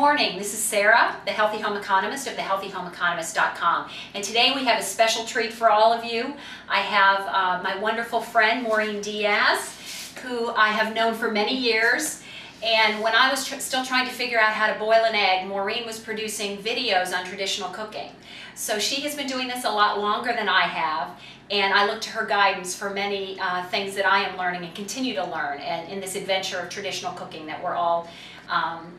morning. This is Sarah, the Healthy Home Economist of thehealthyhomeeconomist.com. And today we have a special treat for all of you. I have uh, my wonderful friend Maureen Diaz, who I have known for many years. And when I was tr still trying to figure out how to boil an egg, Maureen was producing videos on traditional cooking. So she has been doing this a lot longer than I have, and I look to her guidance for many uh, things that I am learning and continue to learn and in this adventure of traditional cooking that we're all um,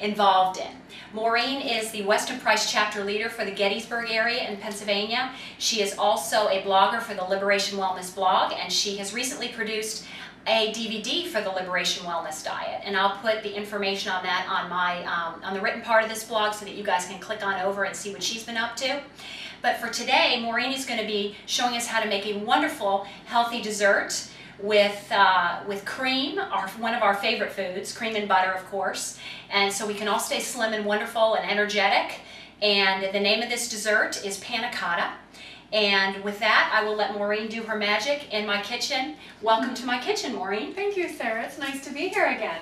involved in. Maureen is the Weston Price chapter leader for the Gettysburg area in Pennsylvania. She is also a blogger for the Liberation Wellness blog, and she has recently produced a DVD for the Liberation Wellness Diet, and I'll put the information on that on my um, on the written part of this blog so that you guys can click on over and see what she's been up to. But for today, Maureen is going to be showing us how to make a wonderful, healthy dessert with uh, with cream, our, one of our favorite foods, cream and butter, of course. And so we can all stay slim and wonderful and energetic. And the name of this dessert is panna cotta. And with that, I will let Maureen do her magic in my kitchen. Welcome to my kitchen, Maureen. Thank you, Sarah. It's nice to be here again.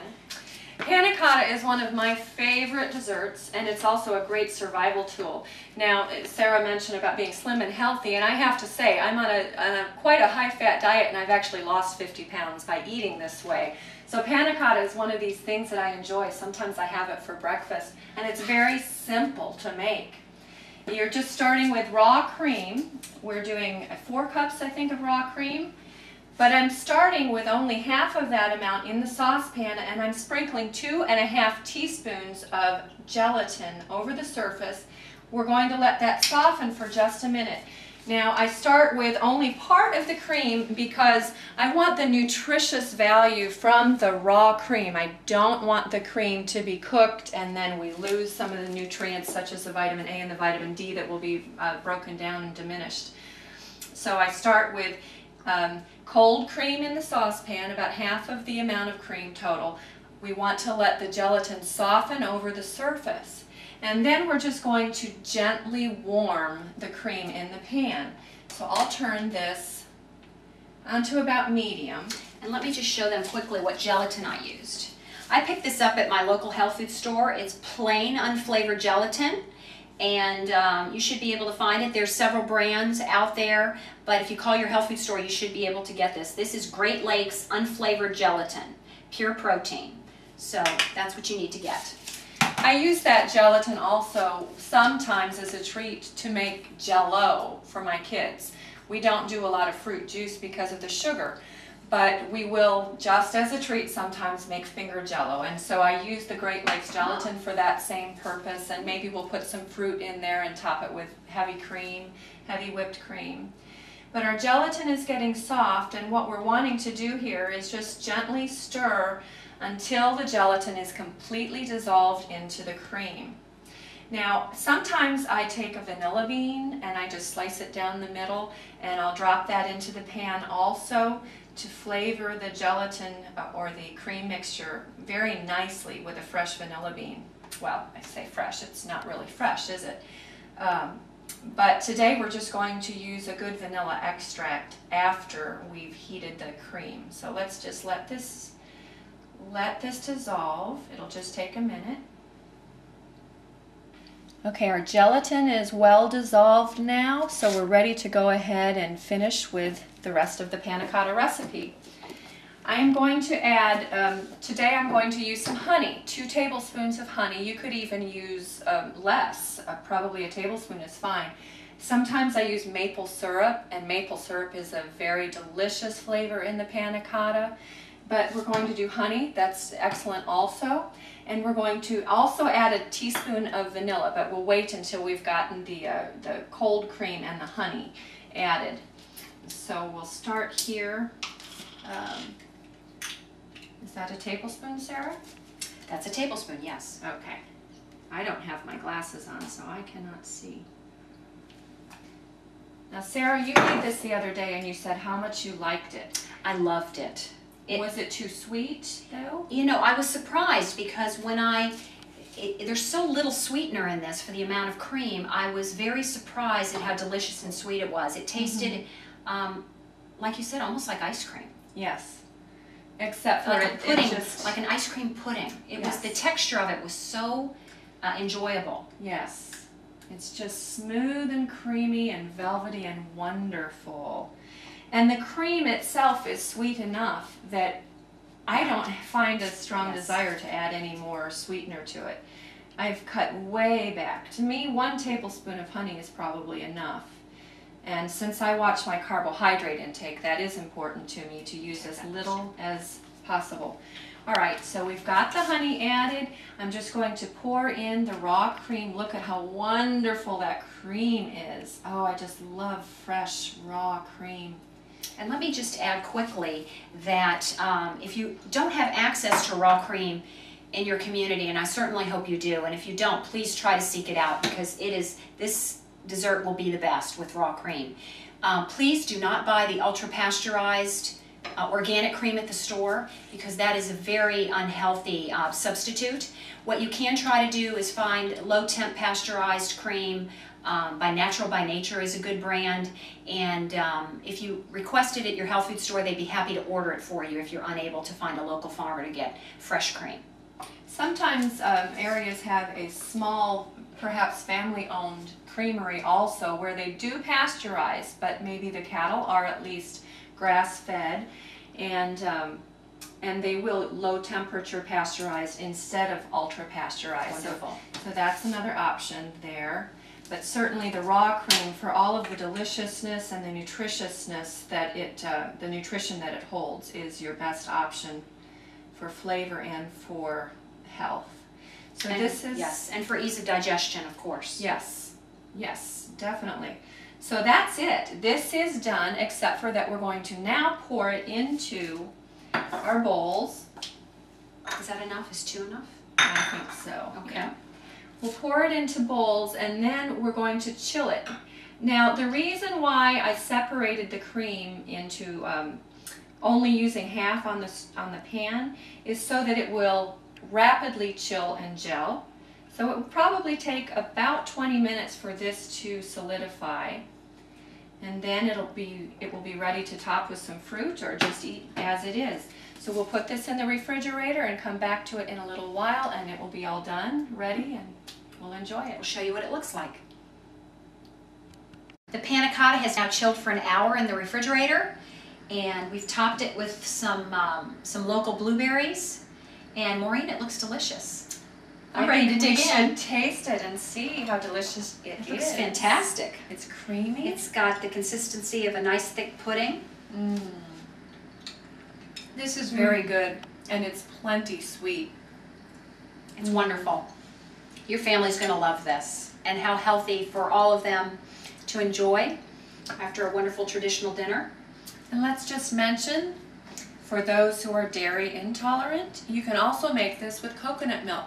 Panna cotta is one of my favorite desserts and it's also a great survival tool. Now, Sarah mentioned about being slim and healthy and I have to say I'm on a, on a quite a high-fat diet and I've actually lost 50 pounds by eating this way. So panna cotta is one of these things that I enjoy. Sometimes I have it for breakfast and it's very simple to make. You're just starting with raw cream. We're doing four cups, I think, of raw cream. But I'm starting with only half of that amount in the saucepan and I'm sprinkling two and a half teaspoons of gelatin over the surface. We're going to let that soften for just a minute. Now I start with only part of the cream because I want the nutritious value from the raw cream. I don't want the cream to be cooked and then we lose some of the nutrients such as the vitamin A and the vitamin D that will be uh, broken down and diminished. So I start with um, cold cream in the saucepan, about half of the amount of cream total. We want to let the gelatin soften over the surface. And then we're just going to gently warm the cream in the pan. So I'll turn this onto about medium. And let me just show them quickly what gelatin I used. I picked this up at my local health food store. It's plain unflavored gelatin and um, you should be able to find it. There's several brands out there, but if you call your health food store, you should be able to get this. This is Great Lakes unflavored gelatin, pure protein. So that's what you need to get. I use that gelatin also sometimes as a treat to make jello for my kids. We don't do a lot of fruit juice because of the sugar, but we will, just as a treat, sometimes make finger jello. And so I use the Great Lakes gelatin for that same purpose, and maybe we'll put some fruit in there and top it with heavy cream, heavy whipped cream. But our gelatin is getting soft, and what we're wanting to do here is just gently stir until the gelatin is completely dissolved into the cream. Now, sometimes I take a vanilla bean and I just slice it down the middle and I'll drop that into the pan also to flavor the gelatin uh, or the cream mixture very nicely with a fresh vanilla bean. Well, I say fresh, it's not really fresh, is it? Um, but today we're just going to use a good vanilla extract after we've heated the cream. So let's just let this let this dissolve. It'll just take a minute. Okay, our gelatin is well dissolved now, so we're ready to go ahead and finish with the rest of the panna cotta recipe. I am going to add, um, today I'm going to use some honey, two tablespoons of honey. You could even use um, less, uh, probably a tablespoon is fine. Sometimes I use maple syrup, and maple syrup is a very delicious flavor in the panna cotta but we're going to do honey, that's excellent also. And we're going to also add a teaspoon of vanilla, but we'll wait until we've gotten the, uh, the cold cream and the honey added. So we'll start here. Um, is that a tablespoon, Sarah? That's a tablespoon, yes. Okay. I don't have my glasses on, so I cannot see. Now, Sarah, you made this the other day and you said how much you liked it. I loved it. It, was it too sweet though? You know, I was surprised because when I, it, there's so little sweetener in this for the amount of cream, I was very surprised at how delicious and sweet it was. It tasted, mm -hmm. um, like you said, almost like ice cream. Yes. Except for like it, a pudding, just... like an ice cream pudding. It yes. was, the texture of it was so uh, enjoyable. Yes. It's just smooth and creamy and velvety and wonderful. And the cream itself is sweet enough that I don't find a strong Yes. desire to add any more sweetener to it. I've cut way back. To me, one tablespoon of honey is probably enough. And since I watch my carbohydrate intake, that is important to me to use as little as possible. All right, so we've got the honey added. I'm just going to pour in the raw cream. Look at how wonderful that cream is. Oh, I just love fresh raw cream. And let me just add quickly that um, if you don't have access to raw cream in your community, and I certainly hope you do, and if you don't, please try to seek it out because it is this dessert will be the best with raw cream. Um, please do not buy the ultra pasteurized uh, organic cream at the store because that is a very unhealthy uh, substitute. What you can try to do is find low temp pasteurized cream. Um, by Natural by Nature is a good brand, and um, if you request it at your health food store, they'd be happy to order it for you if you're unable to find a local farmer to get fresh cream. Sometimes um, areas have a small, perhaps family-owned creamery also where they do pasteurize, but maybe the cattle are at least grass-fed and um, and they will low temperature pasteurize instead of ultra pasteurized. So, Wonderful. so that's another option there. But certainly the raw cream for all of the deliciousness and the nutritiousness that it, uh, the nutrition that it holds is your best option for flavor and for health. So And- this is yes, and for ease of digestion, of course. Yes, yes, definitely. So that's it. This is done, except for that we're going to now pour it into our bowls. Is that enough? Is two enough? I think so. Okay. yeah. We'll pour it into bowls and then we're going to chill it. Now, the reason why I separated the cream into um, only using half on the, on the pan is so that it will rapidly chill and gel. So it will probably take about 20 minutes for this to solidify. And then it'll be, it will be ready to top with some fruit or just eat as it is. So we'll put this in the refrigerator and come back to it in a little while and it will be all done, ready, and we'll enjoy it. We'll show you what it looks like. The panna cotta has now chilled for an hour in the refrigerator, and we've topped it with some um, some local blueberries. And Maureen, it looks delicious. I'm I ready to dig in. should taste it and see how delicious it It looks fantastic. It's creamy. It's got the consistency of a nice thick pudding. Mm. This is very good and it's plenty sweet. It's wonderful. Your family's going to love this, and how healthy for all of them to enjoy after a wonderful traditional dinner. And let's just mention, for those who are dairy intolerant, you can also make this with coconut milk.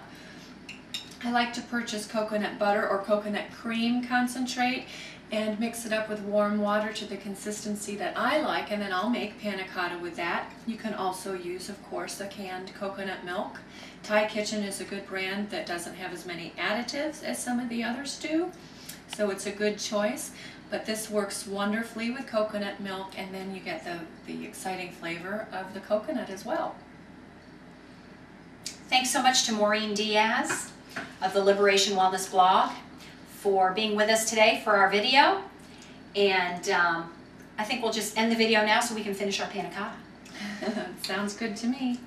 I like to purchase coconut butter or coconut cream concentrate and mix it up with warm water to the consistency that I like and then I'll make panna cotta with that. You can also use, of course, a canned coconut milk. Thai Kitchen is a good brand that doesn't have as many additives as some of the others do, so it's a good choice. But this works wonderfully with coconut milk and then you get the, the exciting flavor of the coconut as well. Thanks so much to Maureen Diaz of the Liberation Wellness blog for being with us today for our video. And um, I think we'll just end the video now so we can finish our panna cotta. Sounds good to me.